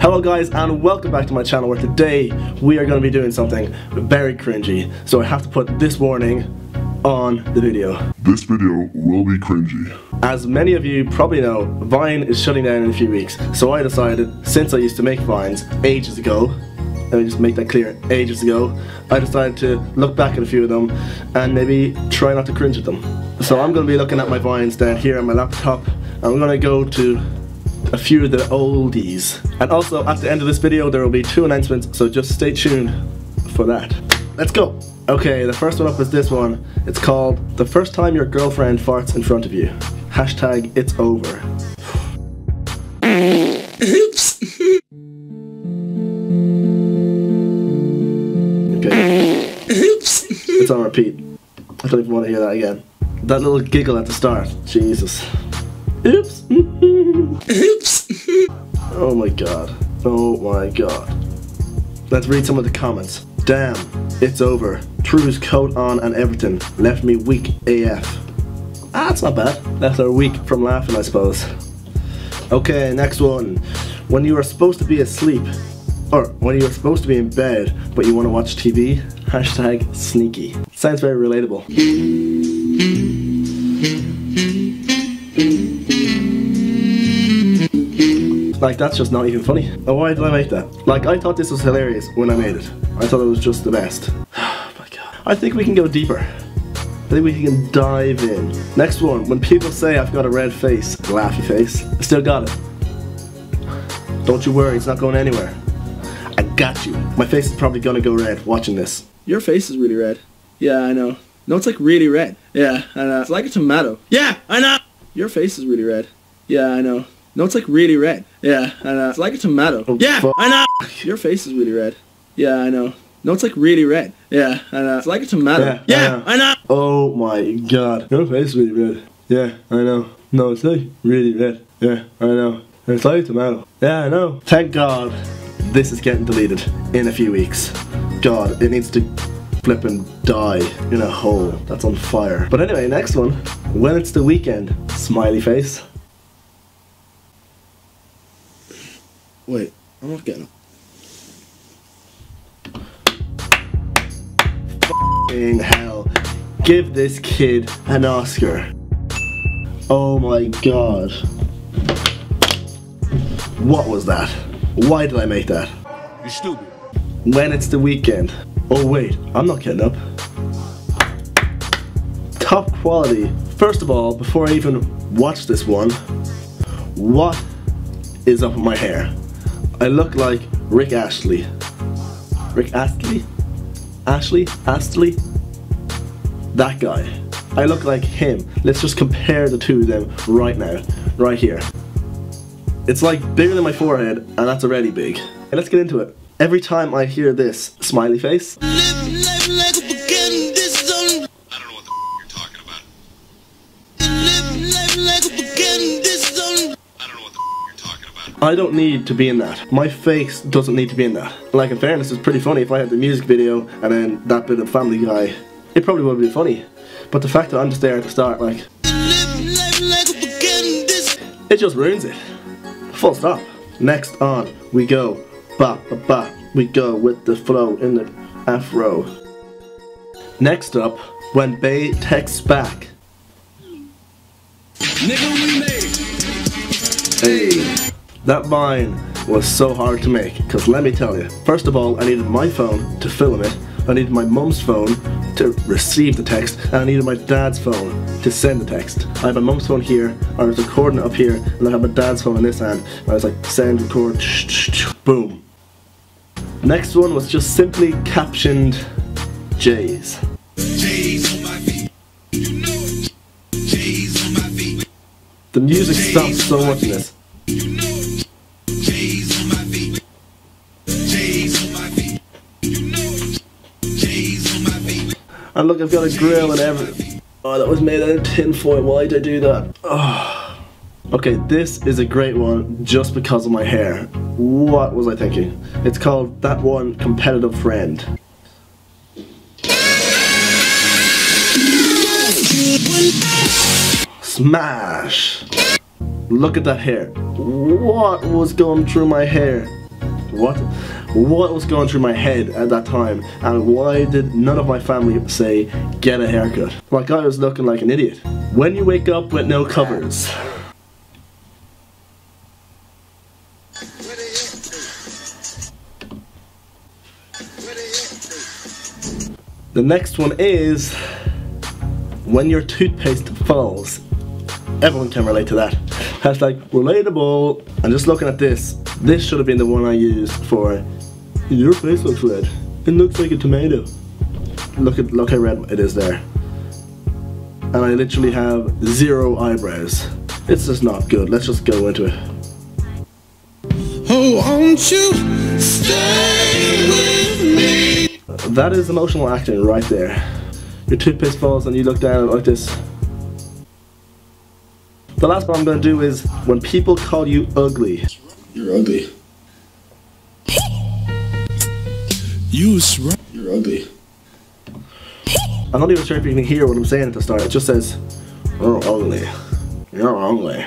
Hello guys and welcome back to my channel where today we are going to be doing something very cringy. So I have to put this warning on the video. This video will be cringy. As many of you probably know, Vine is shutting down in a few weeks. So I decided, since I used to make Vines ages ago, let me just make that clear, ages ago, I decided to look back at a few of them and maybe try not to cringe at them. So I'm going to be looking at my Vines down here on my laptop. I'm going to go to a few of the oldies. And also at the end of this video there will be two announcements, so just stay tuned for that. Let's go! Okay, the first one up is this one. It's called The First Time Your Girlfriend Farts in Front of You. Hashtag It's Over. Oops. Okay, Oops. it's on repeat. I don't even want to hear that again. That little giggle at the start. Jesus. Oops. Oops. Oh my god. Oh my god. Let's read some of the comments. Damn, it's over. His coat on and everything. Left me weak AF. Ah, that's not bad. Left her weak from laughing, I suppose. Okay, next one. When you are supposed to be asleep, or when you are supposed to be in bed, but you want to watch TV, hashtag sneaky. Sounds very relatable. Like that's just not even funny. Oh, why did I make that? Like I thought this was hilarious when I made it. I thought it was just the best. Oh my god. I think we can go deeper. I think we can dive in. Next one. When people say I've got a red face, laughy face, I still got it. Don't you worry, it's not going anywhere. I got you. My face is probably gonna go red watching this. Your face is really red. Yeah, I know. No, it's like really red. Yeah, I know. It's like a tomato. Yeah, I know. Your face is really red. Yeah, I know. No, it's like really red. Yeah, I know. It's like a tomato. Oh, yeah, fuck. I know. Your face is really red. Yeah, I know. No, it's like really red. Yeah, I know. It's like a tomato. Yeah, I know. I know. Oh my god. Your face is really red. Yeah, I know. No, it's like really red. Yeah, I know. It's like a tomato. Yeah, I know. Thank God this is getting deleted in a few weeks. God, it needs to flip and die in a hole that's on fire. But anyway, next one. When it's the weekend, smiley face. Wait, I'm not getting it. In hell. Give this kid an Oscar. Oh my god. What was that? Why did I make that? You're stupid. When it's the weekend. Oh wait, I'm not getting up. Top quality. First of all, before I even watch this one, what is up with my hair? I look like Rick Astley. Rick Astley? Ashley? Astley? That guy. I look like him. Let's just compare the two of them right now. Right here. It's like bigger than my forehead, and that's already big. Let's get into it. Every time I hear this smiley face, I don't need to be in that. My face doesn't need to be in that. Like, in fairness, it's pretty funny if I had the music video and then that bit of Family Guy. It probably would be funny. But the fact that I'm just there at the start, like, Live life like a beginning. This. it just ruins it. Full stop. Next on, we go. Ba ba ba. We go with the flow in the afro. Next up, when bae texts back. Nigga, we made. Hey, that vine was so hard to make because let me tell you. First of all, I needed my phone to film it. I needed my mum's phone to receive the text, and I needed my dad's phone to send the text. I have my mum's phone here, I was recording it up here, and I have my dad's phone in this hand. And I was like, send, record, boom. Next one was just simply captioned J's. J's on my feet. You know it. J's on my feet. The music stops so much in this. And look, I've got a grill and everything. Oh, that was made out of tinfoil. Why did I do that? Oh. Okay, this is a great one just because of my hair. What was I thinking? It's called That One Competitive Friend. Smash! Look at that hair. What was going through my hair? What what was going through my head at that time and why did none of my family say get a haircut? Like I was looking like an idiot. When you wake up with no covers. The next one is when your toothpaste falls. Everyone can relate to that. Hashtag relatable. And just looking at this, this should have been the one I used for your face looks red. It looks like a tomato. Look at look how red it is there. And I literally have zero eyebrows. It's just not good. Let's just go into it. Oh, won't you stay with me? That is emotional acting right there. Your toothpaste falls and you look down like this. The last one I'm going to do is when people call you ugly. You're ugly. You You're ugly. I'm not even sure if you can hear what I'm saying at the start. It just says, "You're ugly. You're ugly."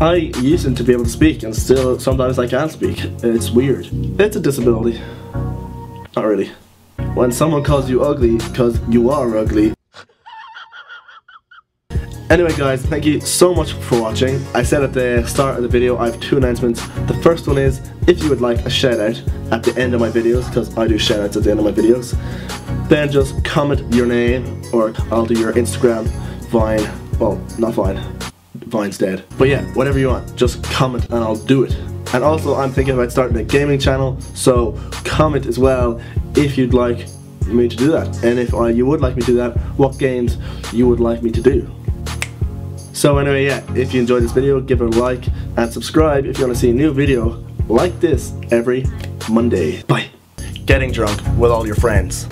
I used to be able to speak, and still sometimes I can't speak. It's weird. It's a disability. Not really. When someone calls you ugly because you are ugly. Anyway guys, thank you so much for watching. I said at the start of the video I have two announcements. The first one is if you would like a shout out at the end of my videos, because I do shout outs at the end of my videos, then just comment your name or I'll do your Instagram, Vine, well not Vine, Vine's dead. But yeah, whatever you want, just comment and I'll do it. And also I'm thinking about starting a gaming channel, so comment as well if you'd like me to do that. And if uh, you would like me to do that, what games you would like me to do. So anyway, yeah, if you enjoyed this video, give it a like and subscribe if you want to see a new video like this every Monday. Bye. Getting drunk with all your friends.